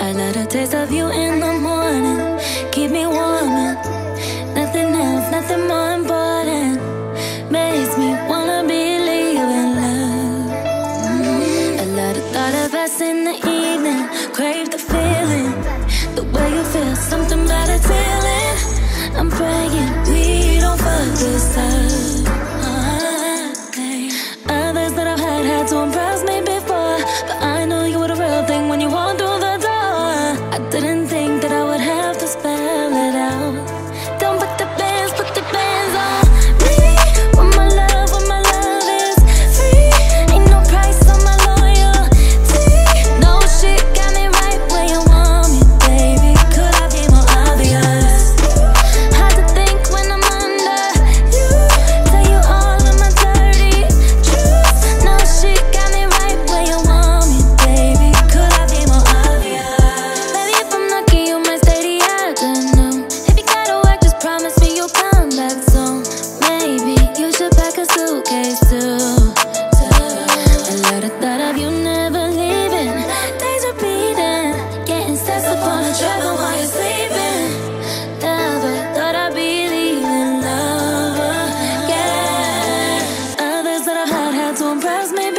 I love the taste of you in the morning. Keep me warm. Nothing else, nothing more important. Makes me wanna believe in love. Mm. I love the thought of us in the evening. Crave the feeling. I love the thought of you never leaving. Days repeating, getting steps upon a travel while you're sleeping. Never thought I'd believe in love again. Others that I've had had to impress me